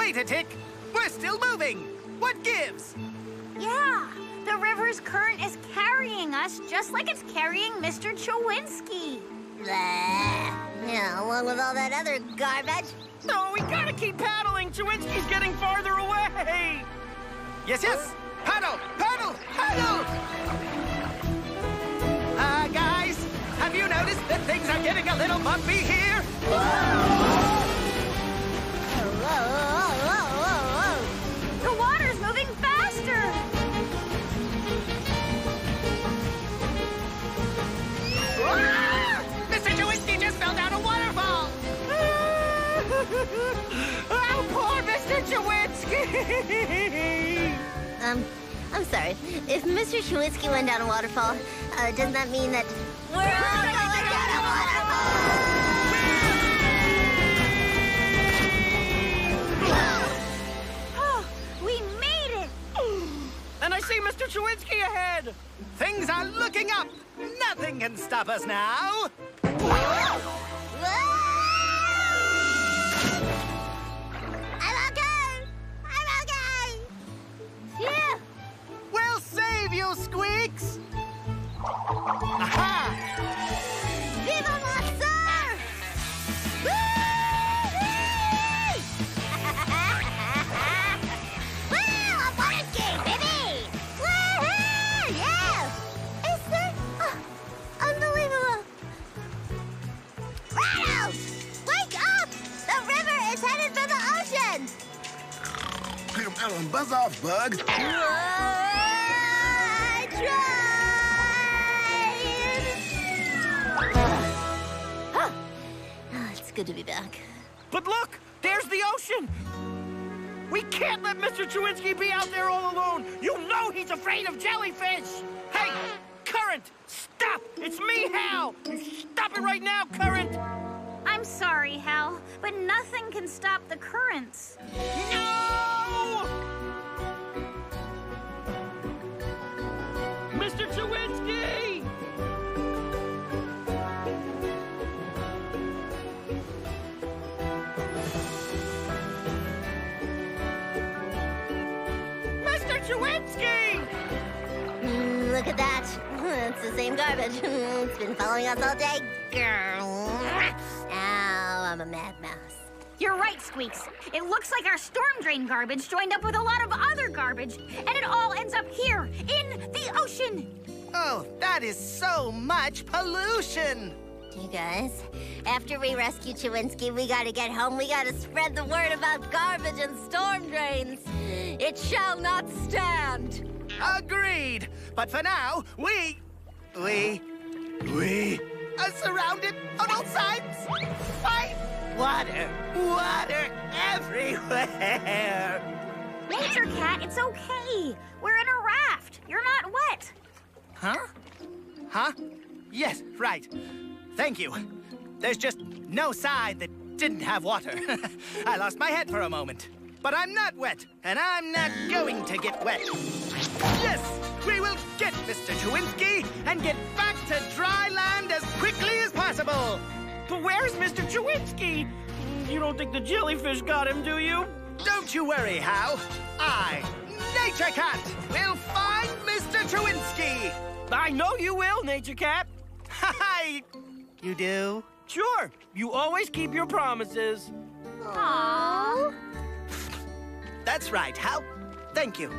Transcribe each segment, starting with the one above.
Wait a tick! We're still moving! What gives? Yeah, the river's current is carrying us just like it's carrying Mr. Chewinski. Yeah, along with all that other garbage. No, we gotta keep paddling. Chewinski's getting farther away. Yes, yes! Paddle! Paddle! Paddle! Uh, guys, have you noticed that things are getting a little bumpy Um, I'm sorry. If Mr. Chewinski went down a waterfall, uh, doesn't that mean that we're all going down a Oh, we made it. and I see Mr. Chewinski ahead. Things are looking up! Nothing can stop us now! I'm the ocean! Buzz off, Bug. I tried! Oh, it's good to be back. But look, there's the ocean. We can't let Mr. Chewinski be out there all alone. You know he's afraid of jellyfish. Hey, Current, stop! It's me, Hal. Stop it right now, Current. I'm sorry, Hal, but nothing can stop the currents. No! Mr. Chewinski! Mr. Chewinski! Mm, look at that. It's the same garbage. It's been following us all day. Girl. I'm a mad mouse. You're right, Squeeks. It looks like our storm drain garbage joined up with a lot of other garbage, and it all ends up here, in the ocean. Oh, that is so much pollution! You guys, after we rescue Chewinski, we gotta get home. We gotta spread the word about garbage and storm drains. It shall not stand. Agreed! But for now, we. We. We are surrounded on all sides by water! Water everywhere! Nature Cat, it's okay. We're in a raft. You're not wet. Huh? Huh? Yes, right. Thank you. There's just no side that didn't have water. I lost my head for a moment. But I'm not wet, and I'm not going to get wet. Yes, we will get Mr. Chewinski and get back to dry land as quickly as possible. But where's Mr. Chewinski? You don't think the jellyfish got him, do you? Don't you worry, Hal. I, Nature Cat, will find Mr. Chewinski. I know you will, Nature Cat. Hi. You do? Sure, you always keep your promises. Aww. That's right, Hal. Thank you.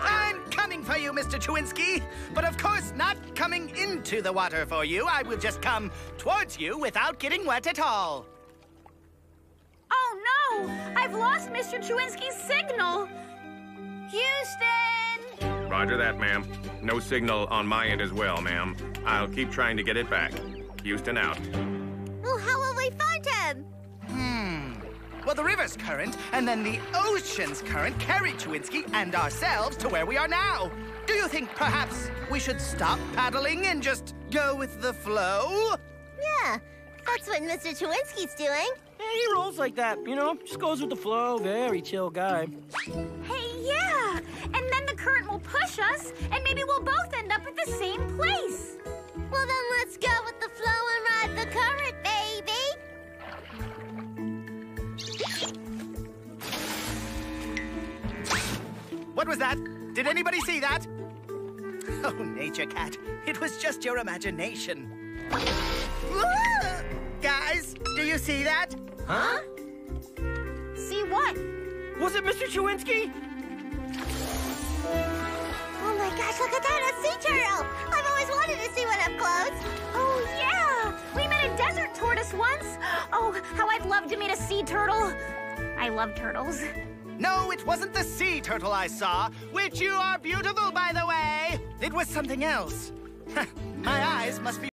I'm coming for you, Mr. Chewinski. But of course, not coming into the water for you. I will just come towards you without getting wet at all. No! I've lost Mr. Chewinski's signal. Houston! Roger that, ma'am. No signal on my end as well, ma'am. I'll keep trying to get it back. Houston out. Well, how will we find him? Hmm. Well, the river's current and then the ocean's current carried Chewinski and ourselves to where we are now. Do you think perhaps we should stop paddling and just go with the flow? Yeah, that's what Mr. Chewinski's doing. Yeah, he rolls like that, you know? Just goes with the flow. Very chill guy. Hey, yeah! And then the current will push us, and maybe we'll both end up at the same place. Well, then let's go with the flow and ride the current, baby. What was that? Did anybody see that? Oh, Nature Cat, it was just your imagination. Guys, do you see that? Huh? See what? Was it Mr. Chewinski? Oh my gosh, look at that, a sea turtle! I've always wanted to see one up close. Oh, yeah! We met a desert tortoise once. Oh, how I'd love to meet a sea turtle. I love turtles. No, it wasn't the sea turtle I saw, which you are beautiful, by the way. It was something else. My eyes must be